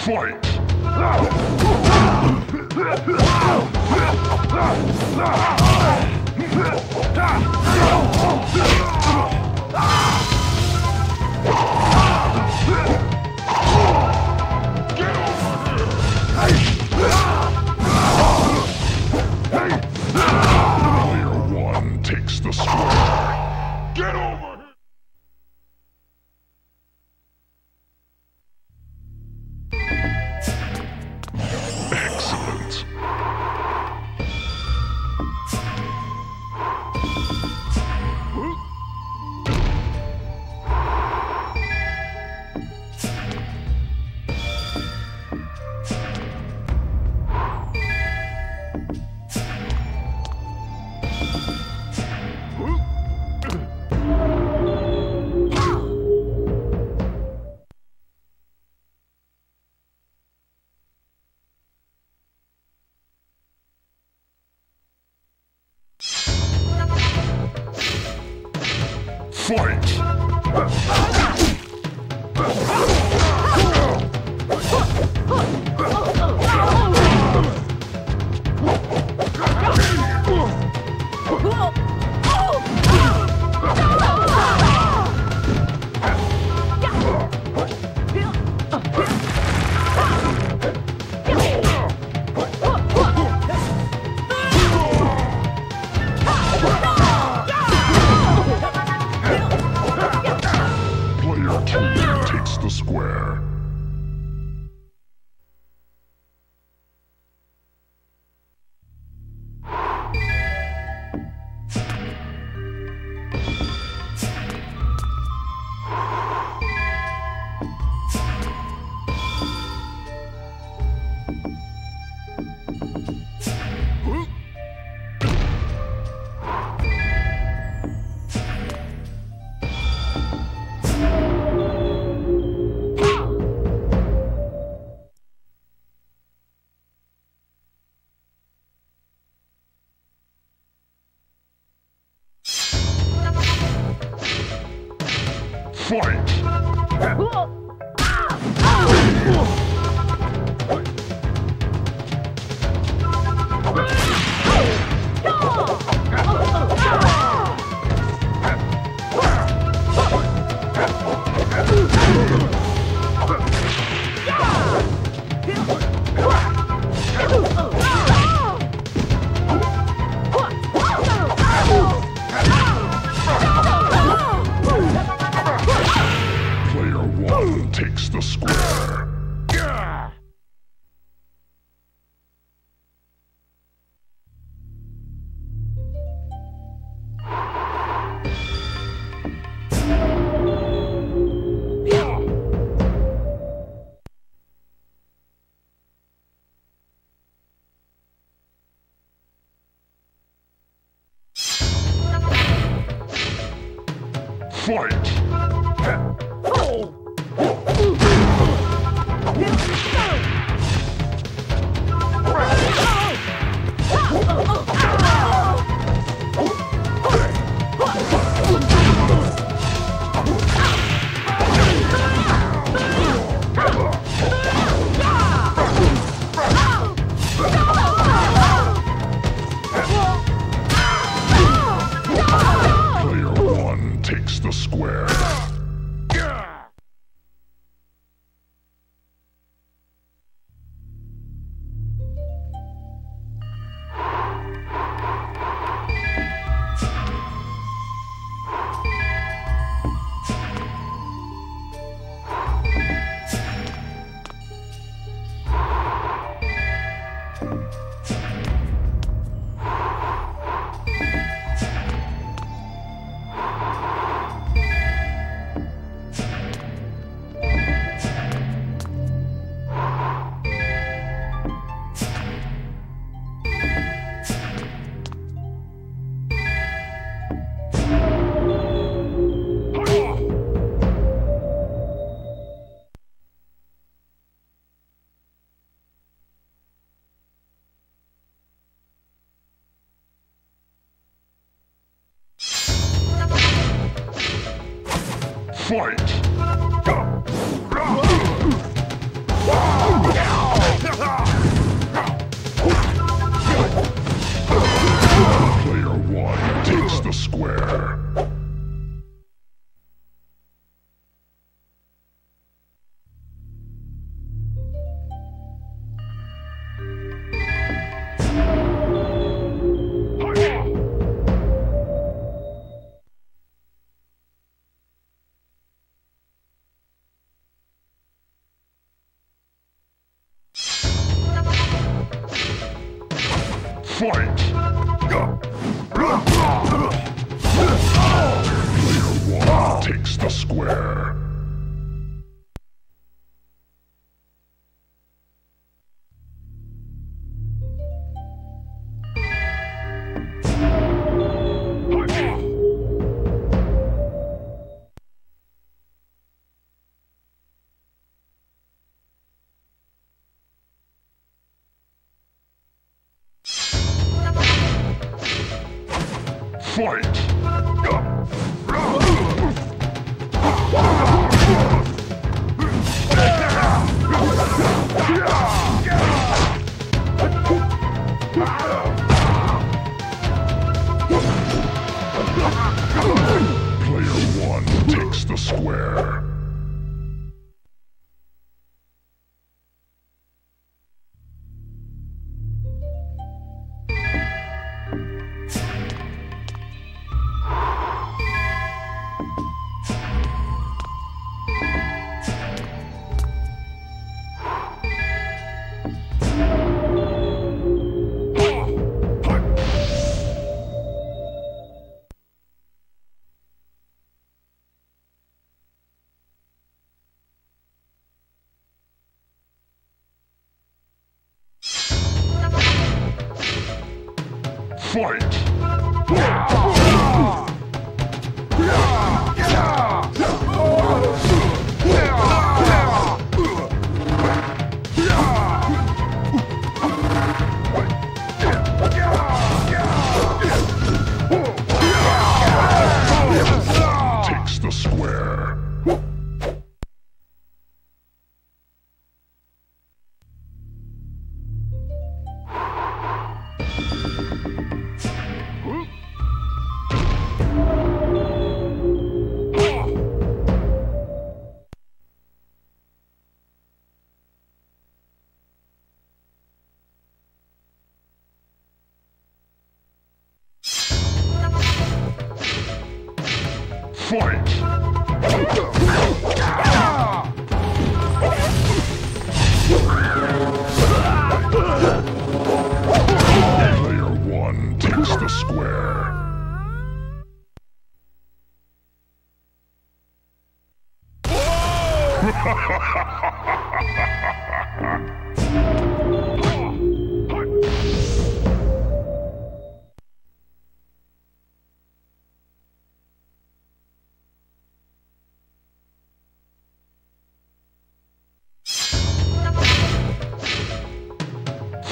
Fight! Fight! Fight! Fight! Fight! Fight! Takes the square. Fight! Fight! Takes the square. Fight! Player one takes the square.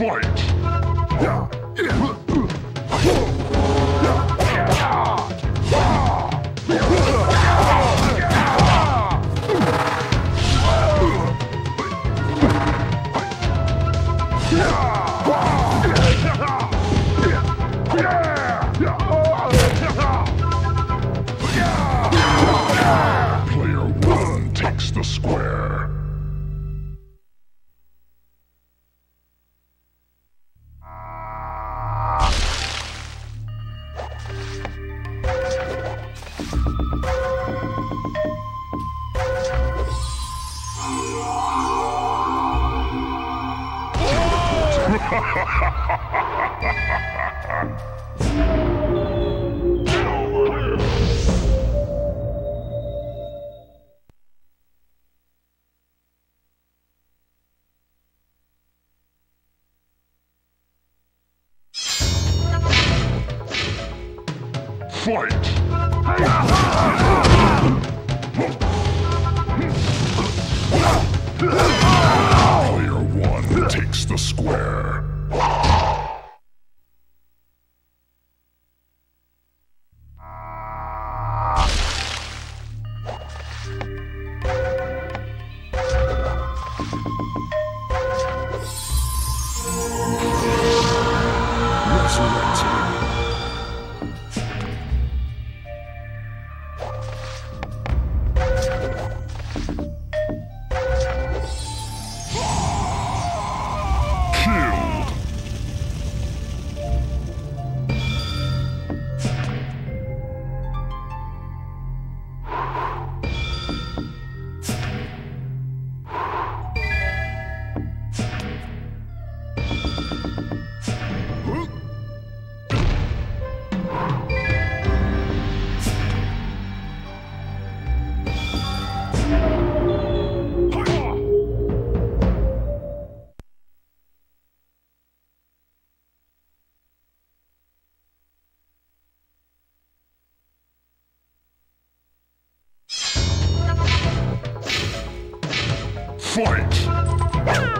Fight! Ha ha ha ha ha ha! fight!